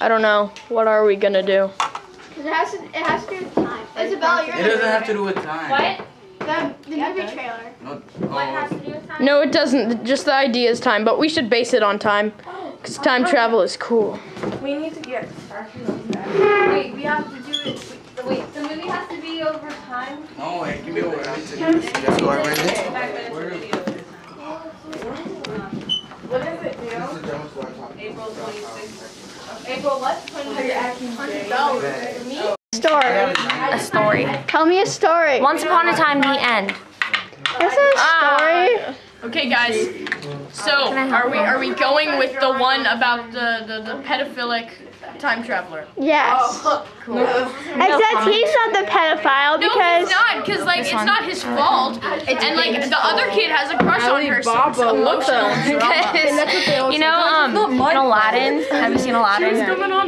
I don't know. What are we gonna do? Because it has to, it has to do with time. Isabella, you're It doesn't have to do with time. What? the, the movie trailer. No, What oh. has oh, to do with time? No, it doesn't. Just the idea is time, but we should base it on time. Oh, because time travel is cool. We need to get started. Wait, we have to do it. Wait, the movie has to be over time? no, wait, give me a word. Just go right there. Back then it's gonna be over. What does it do? April 26th. April what? Story. A story. Tell me a story. Once upon a time, the end. This is a ah. story. Okay, guys. So, are we are we going with the one about the the, the pedophilic time traveler? Yes. Oh, cool. Except he's not the pedophile No, because he's not, because like it's not his fault, and like the other kid has a crush on her, so it's emotional drama. you know, um, in Aladdin. Have you seen Aladdin?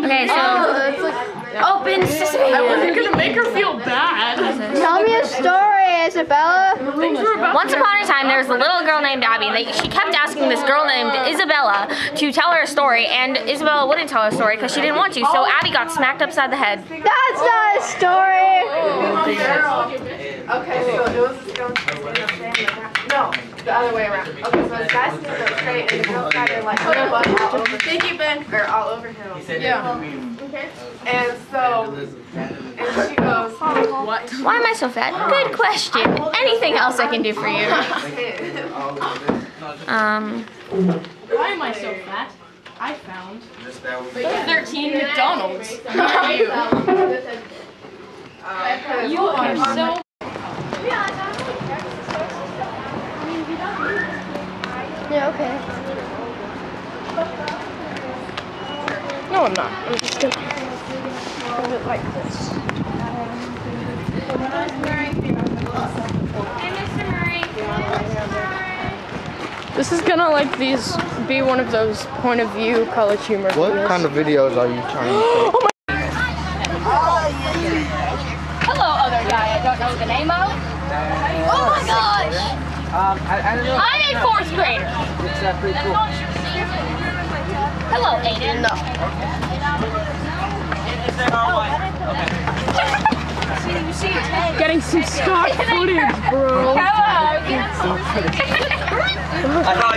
Okay, so open sesame. I wasn't gonna make her feel bad. tell me a story, Isabella. Things were about Once upon a time, there was a little girl named Abby. They, she kept asking this girl named Isabella to tell her a story, and Isabella wouldn't tell her a story because she didn't want to. So Abby got smacked upside the head. That's not a story. Okay, so it was this girl standing up straight. and the guy- No, the other way around. Okay, so this guy standing up straight and the girl started like put her butt all over him. Or all over him. Yeah. Okay. And so, and she goes, What? Why am I so fat? Good question. Anything else I can do for you? Um, Why am I so fat? I found Just that was- 13 McDonald's. Who are you? You are so. Okay. No, I'm not. I'm just gonna hold it like this. Hey, Mr. Murray. This is gonna like these be one of those point of view college humor. What videos. kind of videos are you trying to take? Oh Hello, other guy I don't know the name of. Oh my gosh! Um, I, I don't know. I'm a fourth grader. It's uh, pretty cool. Hello, Aiden. No. Getting some stock footage, bro. Hello.